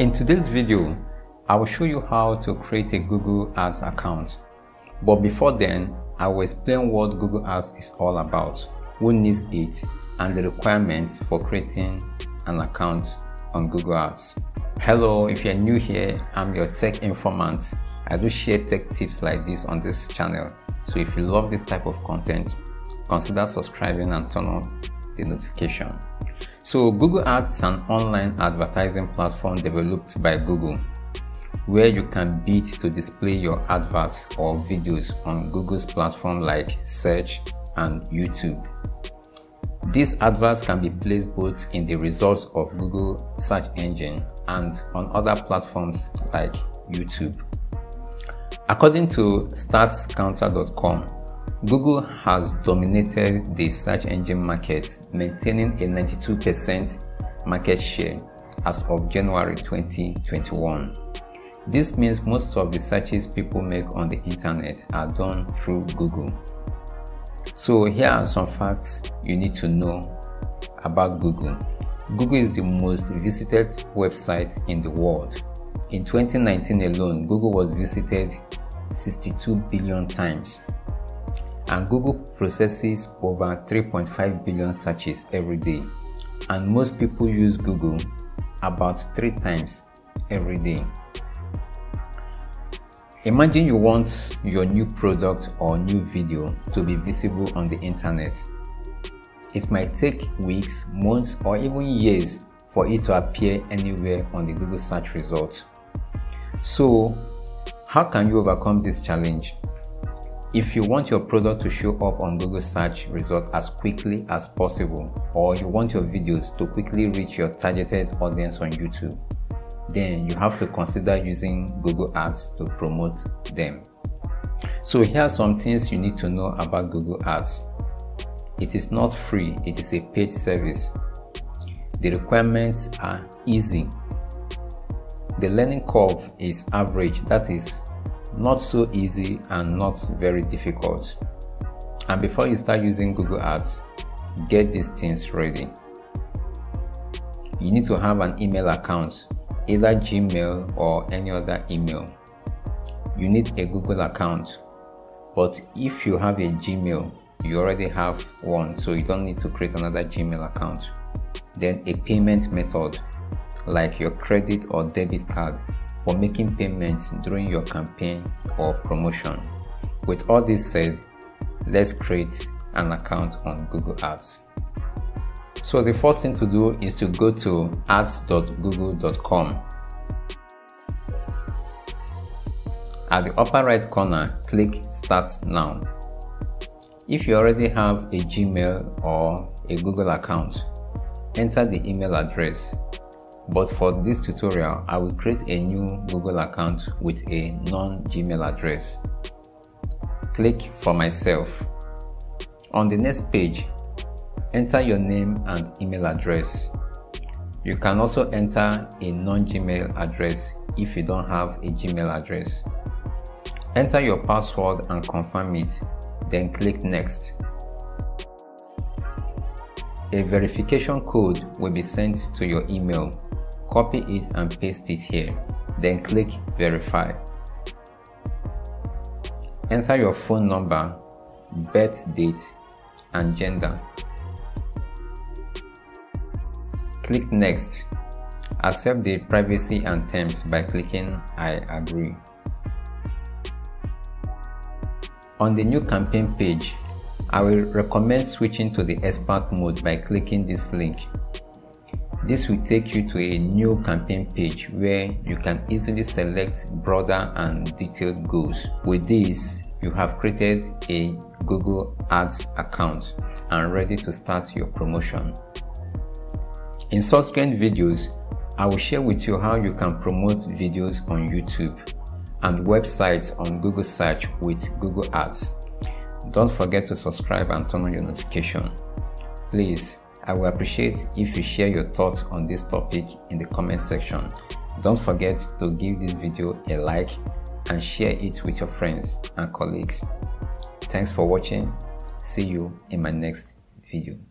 In today's video, I will show you how to create a Google Ads account. But before then, I will explain what Google Ads is all about, who needs it, and the requirements for creating an account on Google Ads. Hello, if you're new here, I'm your tech informant. I do share tech tips like this on this channel. So if you love this type of content, consider subscribing and turn on the notification. So Google Ads is an online advertising platform developed by Google where you can bid to display your adverts or videos on Google's platform like Search and YouTube. These adverts can be placed both in the results of Google search engine and on other platforms like YouTube. According to statcounter.com, Google has dominated the search engine market, maintaining a 92% market share as of January 2021. This means most of the searches people make on the internet are done through Google. So here are some facts you need to know about Google. Google is the most visited website in the world. In 2019 alone, Google was visited 62 billion times. And Google processes over 3.5 billion searches every day. And most people use Google about three times every day. Imagine you want your new product or new video to be visible on the internet. It might take weeks, months, or even years for it to appear anywhere on the Google search results. So, how can you overcome this challenge? If you want your product to show up on Google search results as quickly as possible, or you want your videos to quickly reach your targeted audience on YouTube, then you have to consider using Google Ads to promote them. So here are some things you need to know about Google Ads. It is not free, it is a paid service. The requirements are easy. The learning curve is average, that is not so easy and not very difficult. And before you start using Google Ads, get these things ready. You need to have an email account either Gmail or any other email. You need a Google account, but if you have a Gmail, you already have one, so you don't need to create another Gmail account. Then a payment method like your credit or debit card for making payments during your campaign or promotion. With all this said, let's create an account on Google Ads. So the first thing to do is to go to ads.google.com. At the upper right corner, click Start Now. If you already have a Gmail or a Google account, enter the email address. But for this tutorial, I will create a new Google account with a non-Gmail address. Click for myself. On the next page, Enter your name and email address. You can also enter a non-Gmail address if you don't have a Gmail address. Enter your password and confirm it, then click Next. A verification code will be sent to your email. Copy it and paste it here, then click Verify. Enter your phone number, birth date, and gender. Click Next. Accept the privacy and terms by clicking I agree. On the new campaign page, I will recommend switching to the expert mode by clicking this link. This will take you to a new campaign page where you can easily select broader and detailed goals. With this, you have created a Google Ads account and ready to start your promotion. In subsequent videos, I will share with you how you can promote videos on YouTube and websites on Google search with Google Ads. Don't forget to subscribe and turn on your notification. Please, I will appreciate if you share your thoughts on this topic in the comment section. Don't forget to give this video a like and share it with your friends and colleagues. Thanks for watching. See you in my next video.